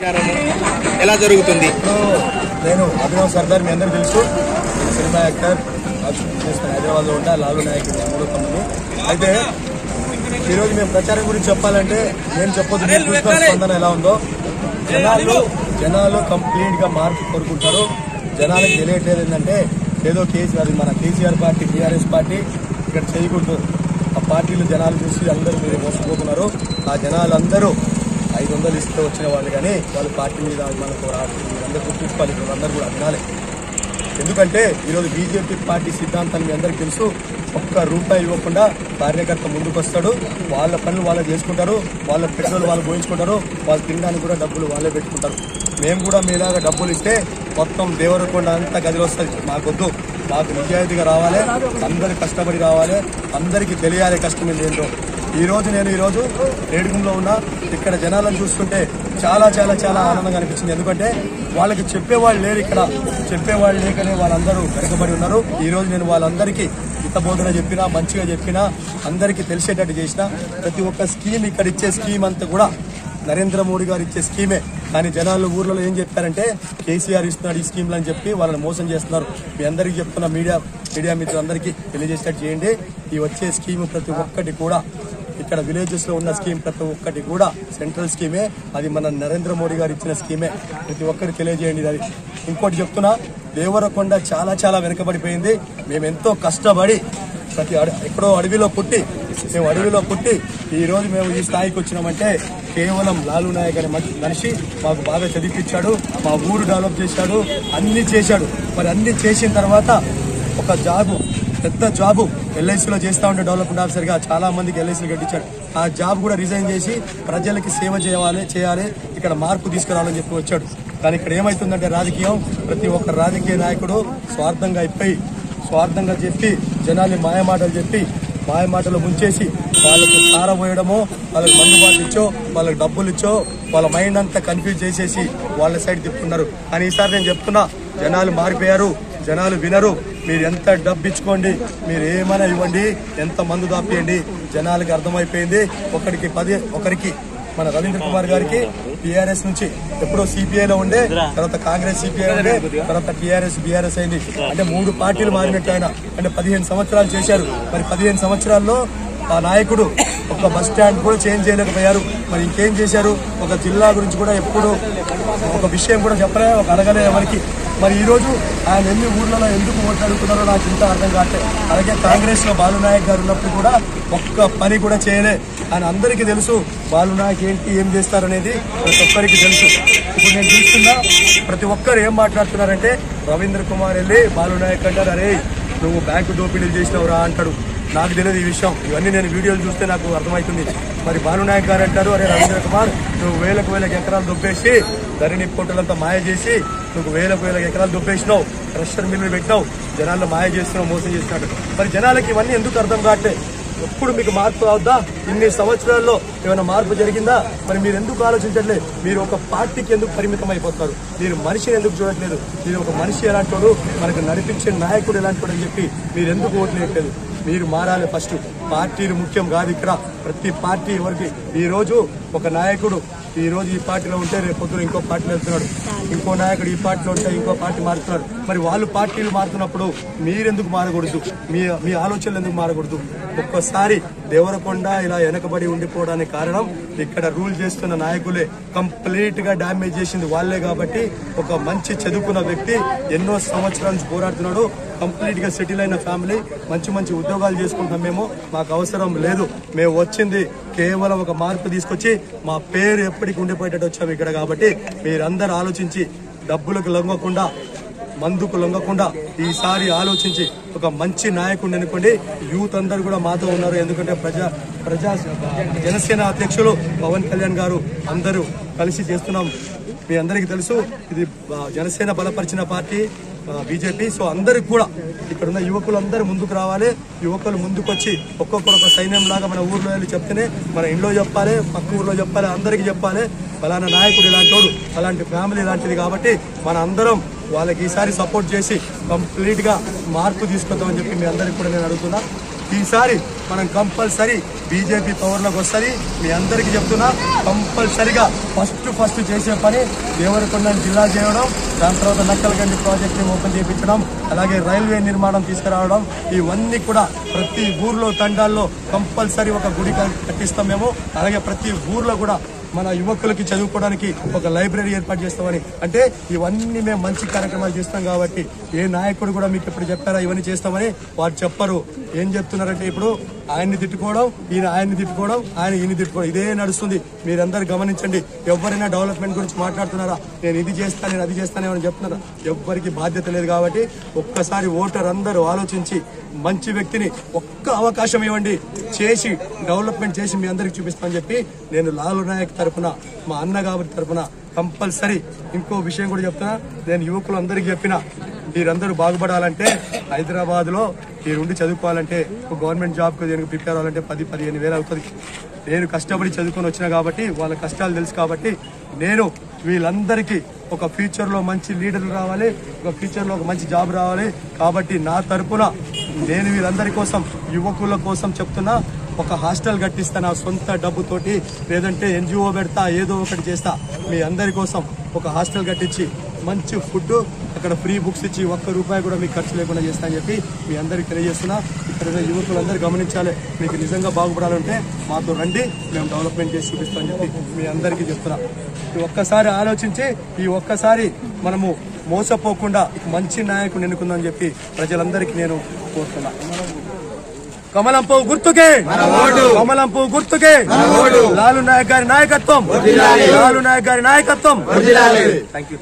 ఎలా జరుగుతుంది? నేను అభినవ్ సర్దార్ మీ అందరికీ తెలుసు. సినిమా యాక్టర్ చేస్తాను హైదరాబాద్లో ఉంటా లాలు నాయక్ మూడో తమ్ముడు. అయితే ఈరోజు మేము ప్రచారం గురించి చెప్పాలంటే నేను చెప్పొద్దు స్పందన ఎలా ఉందో. జనాలు జనాలు కంప్లీట్గా మార్పు కోరుకుంటారు. జనాలకు తెలియట్లేదు ఏంటంటే ఏదో కేసీ అది మన కేసీఆర్ పార్టీ టీఆర్ఎస్ పార్టీ ఇక్కడ చేయకూడదు. ఆ పార్టీలు జనాలు చూసి అందరూ మీరు మోసపోతున్నారు. ఆ జనాలందరూ ఐదు వందలు ఇస్తే వచ్చిన వాళ్ళు కానీ వాళ్ళు పార్టీ మీద మనకు అందరూ గుర్తించుకోవాలి. ఇప్పుడు అందరూ కూడా వినాలి. ఎందుకంటే ఈరోజు బీజేపీ పార్టీ సిద్ధాంతాలు మీ అందరికీ తెలుసు. ఒక్క రూపాయి ఇవ్వకుండా కార్యకర్త ముందుకు వస్తాడు. వాళ్ళ పనులు వాళ్ళే చేసుకుంటారు. వాళ్ళ పెట్రోల్ వాళ్ళు పోయించుకుంటారు. వాళ్ళు తినడానికి కూడా డబ్బులు వాళ్ళే పెట్టుకుంటారు. మేము కూడా మీలాగా డబ్బులు ఇస్తే మొత్తం దేవరకొండ అంతా గదిలో వస్తుంది. మాకొద్దు. మాకు నిజాయితీగా రావాలి. అందరు కష్టపడి రావాలి. అందరికీ తెలియాలి కష్టం ఏంటో. ఈరోజు నేను ఈరోజు రోజు ఉన్నా. ఇక్కడ జనాలను చూస్తుంటే చాలా చాలా చాలా ఆనందంగా అనిపించింది. ఎందుకంటే వాళ్ళకి చెప్పేవాళ్ళు లేరు ఇక్కడ. చెప్పేవాళ్ళు లేకనే వాళ్ళందరూ వెనకబడి ఉన్నారు. ఈరోజు నేను వాళ్ళందరికీ హితబోధన చెప్పినా మంచిగా చెప్పినా అందరికీ తెలిసేటట్టు చేసిన ప్రతి ఒక్క స్కీమ్ ఇక్కడ ఇచ్చే స్కీమ్ అంతా కూడా నరేంద్ర మోడీ గారు ఇచ్చే స్కీమే. కానీ జనాలు ఊర్లలో ఏం చెప్పారంటే కేసీఆర్ ఇస్తున్నాడు ఈ స్కీమ్లు అని చెప్పి వాళ్ళని మోసం చేస్తున్నారు. మీ అందరికీ చెప్తున్న మీడియా మీడియా మిత్రులందరికీ తెలియజేసేటట్టు చేయండి. ఈ వచ్చే స్కీమ్ ప్రతి ఒక్కటి కూడా ఇక్కడ విలేజెస్లో ఉన్న స్కీమ్ ప్రతి ఒక్కటి కూడా సెంట్రల్ స్కీమే అది మన నరేంద్ర మోడీ గారు ఇచ్చిన స్కీమే ప్రతి ఒక్కరికి తెలియజేయండి అది ఇంకోటి చెప్తున్నా దేవరకొండ చాలా చాలా వెనుకబడిపోయింది. మేము ఎంతో కష్టపడి ప్రతి ఎక్కడో అడవిలో పుట్టి మేము అడవిలో పుట్టి ఈ రోజు మేము ఈ స్థాయికి వచ్చినామంటే కేవలం లాలు నాయక్ అనే మనిషి మాకు బాగా చదివిపించాడు మా ఊరు డెవలప్ చేశాడు అన్ని చేశాడు. మరి అన్ని చేసిన తర్వాత ఒక జాబు పెద్ద జాబు ఎల్ఐసిలో చేస్తా ఉండే డెవలప్మెంట్ ఆఫీసర్గా చాలా మందికి ఎల్ఐసీలు కట్టించాడు ఆ జాబ్ కూడా రిజైన్ చేసి ప్రజలకి సేవ చేయాలి చేయాలి ఇక్కడ మార్పు తీసుకురావాలని చెప్పి వచ్చాడు. కానీ ఇక్కడ ఏమవుతుందంటే రాజకీయం ప్రతి ఒక్క రాజకీయ నాయకుడు స్వార్థంగా అయిపోయి స్వార్థంగా చెప్పి జనాల్ని మాయమాటలు చెప్పి మాయమాటలు ముంచేసి వాళ్ళకు సార పోయడమో వాళ్ళకి మందుబాటు ఇచ్చో వాళ్ళకి డబ్బులు ఇచ్చో వాళ్ళ మైండ్ అంతా కన్ఫ్యూజ్ చేసేసి వాళ్ళ సైడ్ తిప్పుతున్నారు కానీ ఈసారి నేను చెప్తున్నా జనాలు మారిపోయారు. జనాలు వినరు. మీరు ఎంత డబ్బు ఇచ్చుకోండి మీరు ఏమైనా ఇవ్వండి ఎంత మందు దాపియండి జనాలకి అర్థమైపోయింది. ఒకరికి పది ఒకరికి మన రవీంద్ర కుమార్ గారికి టీఆర్ఎస్ నుంచి ఎప్పుడో సిపిఐలో ఉండే తర్వాత కాంగ్రెస్ సిపిఐ ఉండే తర్వాత టీఆర్ఎస్ బీఆర్ఎస్ అయింది. అంటే మూడు పార్టీలు మారినట్టు ఆయన. అంటే పదిహేను సంవత్సరాలు చేశారు. మరి పదిహేను సంవత్సరాల్లో ఆ నాయకుడు ఒక బస్ స్టాండ్ కూడా చేంజ్ చేయలేకపోయారు. మరి ఇంకేం చేశారు? ఒక జిల్లా గురించి కూడా ఎప్పుడు ఒక విషయం కూడా చెప్పలే ఒక అడగలే ఎవరికి మరి ఈ రోజు ఆయన ఎన్ని ఊర్లలో ఎందుకు ఓట్లాడుతున్నారో నాకు ఇంత అర్థం కావట్లేదు అలాగే కాంగ్రెస్లో గారు ఉన్నప్పుడు కూడా ఒక్క పని కూడా చేయలే. ఆయన అందరికీ తెలుసు బాలునాయక్ ఏంటి ఏం చేస్తారనేది ప్రతి ఒక్కరికి తెలుసు. ఇప్పుడు నేను చూస్తున్నా ప్రతి ఒక్కరు ఏం మాట్లాడుతున్నారంటే రవీంద్ర కుమార్ వెళ్ళి బాలునాయక్ అంటారు అరే నువ్వు బ్యాంకు దోపిడీలు చేసినవురా అంటాడు. నాకు తెలియదు ఈ విషయం. ఇవన్నీ నేను వీడియోలు చూస్తే నాకు అర్థమవుతుంది. మరి భానునాయక్ గారు అంటారు అరే రవీంద్ర కుమార్ నువ్వు వేలకు వేలకు ఎకరాలు దుబ్బేసి ధరణి పొట్టులంతా మాయ చేసి నువ్వు వేలకు వేలకు ఎకరాలు దుబ్బేసినావు క్రషర్ మిల్లు పెట్టినావు జనాల్లో మాయ చేస్తున్నావు మోసం చేస్తున్నాడు మరి జనాలకి ఇవన్నీ ఎందుకు అర్థం కావట్లేదు ఎప్పుడు మీకు మార్పు అవుద్దా? ఇన్ని సంవత్సరాల్లో ఏమైనా మార్పు జరిగిందా? మరి మీరు ఎందుకు ఆలోచించట్లేదు మీరు ఒక పార్టీకి ఎందుకు పరిమితం అయిపోతారు? మీరు మనిషిని ఎందుకు చూడట్లేదు? మీరు ఒక మనిషి ఎలాంటి వాడు? మనకు నడిపించే నాయకుడు ఎలాంటి వాడు అని చెప్పి మీరు ఎందుకు ఓట్లేయట్లేదు మీరు మారాలి ఫస్ట్. పార్టీలు ముఖ్యం కాదు ఇక్కడ. ప్రతి పార్టీ ఎవరికి? ఈరోజు ఒక నాయకుడు. ఈ రోజు ఈ పార్టీలో ఉంటే రేపు పొద్దున ఇంకో పార్టీలో వెళ్తున్నాడు. ఇంకో నాయకుడు ఈ పార్టీలో ఉంటే ఇంకో పార్టీ మారుతున్నాడు. మరి వాళ్ళు పార్టీలు మారుతున్నప్పుడు మీరెందుకు మారకూడదు? మీ మీ ఆలోచనలు ఎందుకు మారకూడదు? ఒక్కసారి దేవరకొండ ఇలా వెనకబడి ఉండిపోవడానికి కారణం ఇక్కడ రూల్ చేస్తున్న నాయకులే కంప్లీట్గా డామేజ్ చేసింది వాళ్ళే కాబట్టి ఒక మంచి చదువుకున్న వ్యక్తి ఎన్నో సంవత్సరాల నుంచి పోరాడుతున్నాడు. కంప్లీట్గా సెటిల్ అయిన ఫ్యామిలీ మంచి మంచి ఉద్యోగాలు చేసుకుంటాం మేము. మాకు అవసరం లేదు. మేము వచ్చింది కేవలం ఒక మార్పు తీసుకొచ్చి మా పేరు ఎప్పటికి ఉండిపోయేటట్టు వచ్చాము ఇక్కడ కాబట్టి మీరందరూ ఆలోచించి డబ్బులకు లొంగకుండా మందుకు లొంగకుండా ఈసారి ఆలోచించి ఒక మంచి నాయకుడిని అనుకోండి యూత్ అందరు కూడా మాతో ఉన్నారు. ఎందుకంటే ప్రజా ప్రజా జనసేన అధ్యక్షులు పవన్ కళ్యాణ్ గారు అందరూ కలిసి చేస్తున్నాం. మీ అందరికీ తెలుసు ఇది జనసేన బలపరిచిన పార్టీ బీజేపీ. సో అందరికి కూడా ఇక్కడ ఉన్న యువకులందరూ ముందుకు రావాలి. యువకులు ముందుకొచ్చి ఒక్కొక్కరు ఒక సైన్యం లాగా మన ఊర్లో వెళ్ళి చెప్తేనే మన ఇంట్లో చెప్పాలి పక్క ఊర్లో చెప్పాలి అందరికీ చెప్పాలి. ఫలానా నాయకుడు ఇలాంటి వాడు అలాంటి ఫ్యామిలీ ఇలాంటిది కాబట్టి మన అందరం వాళ్ళకి ఈసారి సపోర్ట్ చేసి కంప్లీట్గా మార్పు తీసుకొద్దామని చెప్పి మీ అందరికి కూడా నేను అడుగుతున్నా. ఈసారి మనం కంపల్సరీ బీజేపీ పవర్లోకి వస్తుంది. మీ అందరికీ చెప్తున్నా కంపల్సరీగా ఫస్ట్ ఫస్ట్ చేసే పని దేవరకొండ జిల్లా చేయడం దాని తర్వాత నక్కలగండి ప్రాజెక్ట్ని ఓపెన్ చేయించడం అలాగే రైల్వే నిర్మాణం తీసుకురావడం ఇవన్నీ కూడా ప్రతి ఊర్లో తండాల్లో కంపల్సరీ ఒక గుడి కట్టిస్తాం మేము. అలాగే ప్రతి ఊర్లో కూడా మన యువకులకి చదువుకోవడానికి ఒక లైబ్రరీ ఏర్పాటు చేస్తామని. అంటే ఇవన్నీ మేము మంచి కార్యక్రమాలు చేస్తాం కాబట్టి ఏ నాయకుడు కూడా మీకు ఇప్పుడు చెప్పారా ఇవన్నీ చేస్తామని వారు చెప్పరు. ఏం చెప్తున్నారంటే ఇప్పుడు ఆయన్ని తిట్టుకోవడం ఈయన ఆయన్ని తిట్టుకోవడం ఆయన ఈయన తిట్టుకోవడం ఇదే నడుస్తుంది. మీరందరూ గమనించండి. ఎవరైనా డెవలప్మెంట్ గురించి మాట్లాడుతున్నారా? నేను ఇది చేస్తాను నేను అది చేస్తాను ఏమని చెప్తున్నారా? ఎవ్వరికి బాధ్యత లేదు కాబట్టి ఒక్కసారి ఓటర్ అందరూ ఆలోచించి మంచి వ్యక్తిని ఒక్క అవకాశం ఇవ్వండి. చేసి డెవలప్మెంట్ చేసి మీ అందరికి చూపిస్తామని చెప్పి నేను లాలు నాయక్ తరఫున మా అన్న గారి తరఫున కంపల్సరీ ఇంకో విషయం కూడా చెప్తున్నా. నేను యువకులందరికీ చెప్పిన మీరందరూ బాగుపడాలంటే హైదరాబాద్లో లో మీరుండి చదువుకోవాలంటే ఒక గవర్నమెంట్ జాబ్కి దీనికి ప్రిపేర్ అవ్వాలంటే పది పదిహేను వేలు అవుతుంది. నేను కష్టపడి చదువుకొని వచ్చిన కాబట్టి వాళ్ళ కష్టాలు తెలుసు కాబట్టి నేను వీళ్ళందరికీ ఒక ఫ్యూచర్లో మంచి లీడర్లు రావాలి ఒక ఫ్యూచర్లో ఒక మంచి జాబ్ రావాలి. కాబట్టి నా తరపున నేను వీళ్ళందరి కోసం యువకుల కోసం చెప్తున్నా ఒక హాస్టల్ కట్టిస్తా నా సొంత డబ్బుతోటి లేదంటే ఎన్జిఓ పెడతా ఏదో ఒకటి చేస్తా. మీ అందరి కోసం ఒక హాస్టల్ కట్టించి మంచి ఫుడ్ అక్కడ ఫ్రీ బుక్స్ ఇచ్చి ఒక్క రూపాయి కూడా మీకు ఖర్చు లేకుండా చేస్తా అని చెప్పి మీ అందరికి తెలియజేస్తున్నా. ఇక్కడ యువకులందరూ గమనించాలి మీకు నిజంగా బాగుపడాలంటే మాతో రండి మేము డెవలప్మెంట్ చేసి చూపిస్తామని చెప్పి మీ అందరికీ చెప్తున్నా. ఈ ఒక్కసారి ఆలోచించి ఈ ఒక్కసారి మనము మోసపోకుండా మంచి నాయకుని ఎన్నుకుందామని చెప్పి ప్రజలందరికీ నేను కోరుతున్నా. కమలం పువ్వు గుర్తుకే! కమలం పువ్వు గుర్తుకే! లాలు నాయక్ గారి నాయకత్వం! లాలు నాయక్ గారి నాయకత్వం! Thank you